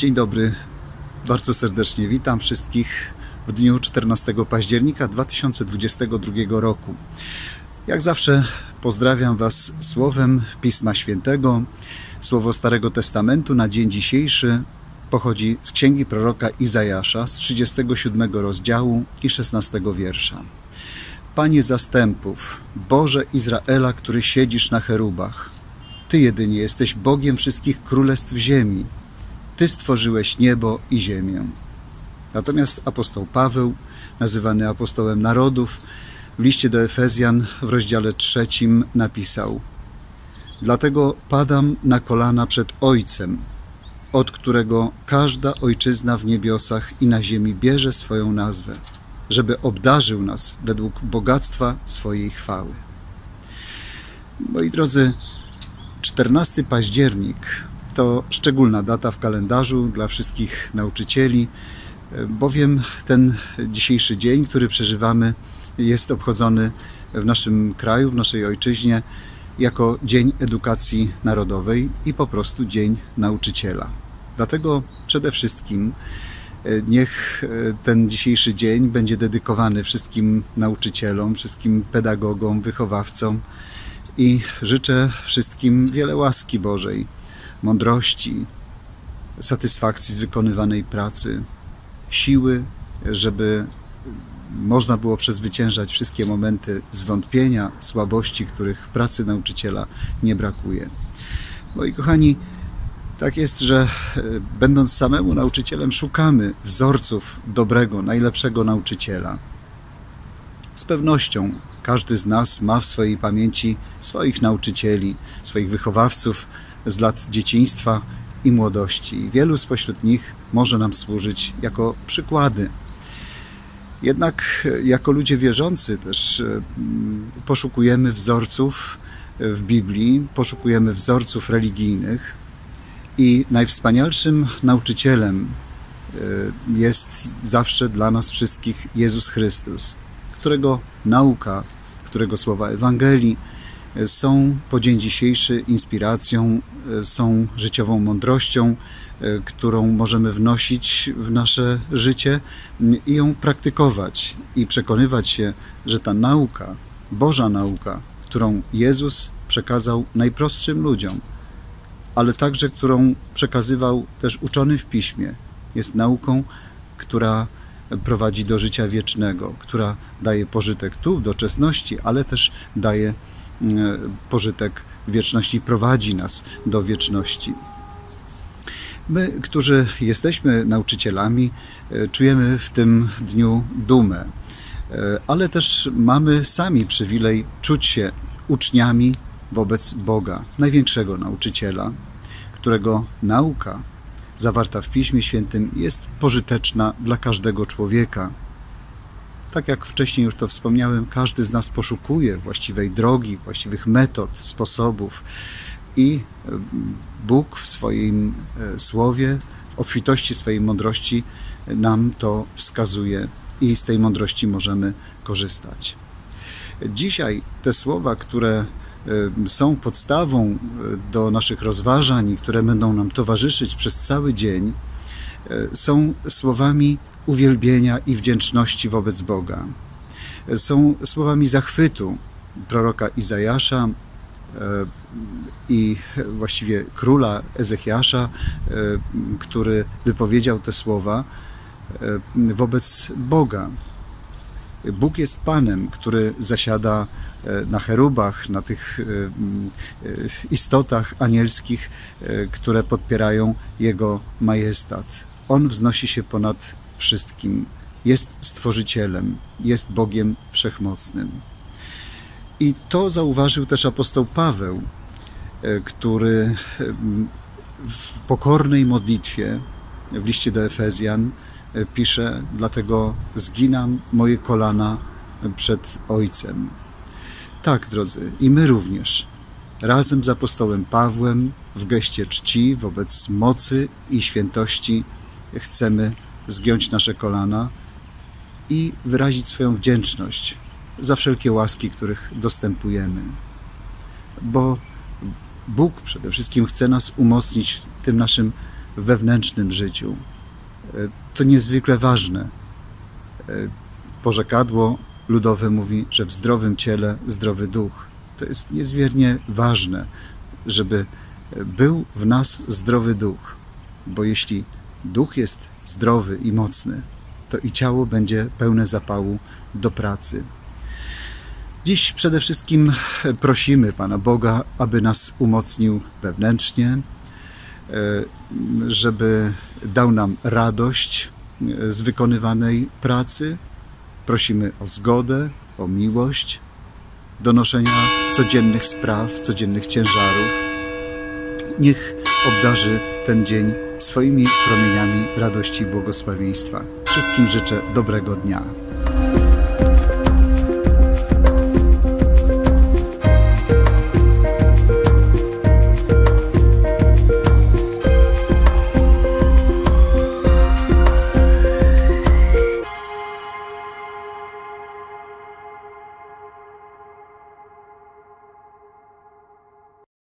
Dzień dobry, bardzo serdecznie witam wszystkich w dniu 14 października 2022 roku. Jak zawsze pozdrawiam Was słowem Pisma Świętego. Słowo Starego Testamentu na dzień dzisiejszy pochodzi z księgi proroka Izajasza z 37 rozdziału i 16 wiersza. Panie zastępów, Boże Izraela, który siedzisz na cherubach, Ty jedynie jesteś Bogiem wszystkich królestw ziemi. Ty stworzyłeś niebo i ziemię. Natomiast apostoł Paweł, nazywany apostołem narodów, w liście do Efezjan w rozdziale trzecim napisał Dlatego padam na kolana przed Ojcem, od którego każda ojczyzna w niebiosach i na ziemi bierze swoją nazwę, żeby obdarzył nas według bogactwa swojej chwały. Moi drodzy, 14 październik to szczególna data w kalendarzu dla wszystkich nauczycieli, bowiem ten dzisiejszy dzień, który przeżywamy, jest obchodzony w naszym kraju, w naszej ojczyźnie jako Dzień Edukacji Narodowej i po prostu Dzień Nauczyciela. Dlatego przede wszystkim e, niech e, ten dzisiejszy dzień będzie dedykowany wszystkim nauczycielom, wszystkim pedagogom, wychowawcom i życzę wszystkim wiele łaski Bożej, mądrości, satysfakcji z wykonywanej pracy, siły, żeby można było przezwyciężać wszystkie momenty zwątpienia, słabości, których w pracy nauczyciela nie brakuje. Moi kochani, tak jest, że e, będąc samemu nauczycielem, szukamy wzorców dobrego, najlepszego nauczyciela. Z pewnością każdy z nas ma w swojej pamięci swoich nauczycieli, swoich wychowawców z lat dzieciństwa i młodości. Wielu spośród nich może nam służyć jako przykłady. Jednak e, jako ludzie wierzący też e, poszukujemy wzorców w Biblii, poszukujemy wzorców religijnych i najwspanialszym nauczycielem e, jest zawsze dla nas wszystkich Jezus Chrystus, którego nauka, którego słowa Ewangelii są po dzień dzisiejszy inspiracją, są życiową mądrością, którą możemy wnosić w nasze życie i ją praktykować i przekonywać się, że ta nauka, Boża nauka, którą Jezus przekazał najprostszym ludziom, ale także którą przekazywał też uczony w piśmie, jest nauką, która prowadzi do życia wiecznego, która daje pożytek tu w doczesności, ale też daje pożytek wieczności prowadzi nas do wieczności. My, którzy jesteśmy nauczycielami, e, czujemy w tym dniu dumę, e, ale też mamy sami przywilej czuć się uczniami wobec Boga, największego nauczyciela, którego nauka zawarta w Piśmie Świętym jest pożyteczna dla każdego człowieka. Tak jak wcześniej już to wspomniałem, każdy z nas poszukuje właściwej drogi, właściwych metod, sposobów i e, Bóg w swoim e, słowie, w obfitości swojej mądrości nam to wskazuje i z tej mądrości możemy korzystać. Dzisiaj te słowa, które e, są podstawą do naszych rozważań i które będą nam towarzyszyć przez cały dzień, są słowami uwielbienia i wdzięczności wobec Boga. Są słowami zachwytu proroka Izajasza e, i właściwie króla Ezechiasza, e, który wypowiedział te słowa e, wobec Boga. Bóg jest Panem, który zasiada na cherubach, na tych istotach anielskich, które podpierają Jego majestat. On wznosi się ponad wszystkim. Jest Stworzycielem, jest Bogiem Wszechmocnym. I to zauważył też apostoł Paweł, e, który w pokornej modlitwie w liście do Efezjan e, pisze: Dlatego zginam moje kolana przed Ojcem. Tak, drodzy, i my również, razem z apostołem Pawłem, w geście czci wobec mocy i świętości, chcemy zgiąć nasze kolana i wyrazić swoją wdzięczność za wszelkie łaski, których dostępujemy. Bo Bóg przede wszystkim chce nas umocnić w tym naszym wewnętrznym życiu. E, To niezwykle ważne. E, Porzekadło ludowe mówi, że w zdrowym ciele zdrowy duch. To jest niezmiernie ważne, żeby był w nas zdrowy duch, bo jeśli duch jest zdrowy i mocny, to i ciało będzie pełne zapału do pracy. Dziś przede wszystkim prosimy Pana Boga, aby nas umocnił wewnętrznie, e, żeby dał nam radość e, z wykonywanej pracy. Prosimy o zgodę, o miłość, do noszenia codziennych spraw, codziennych ciężarów. Niech obdarzy ten dzień swoimi promieniami radości i błogosławieństwa. Wszystkim życzę dobrego dnia.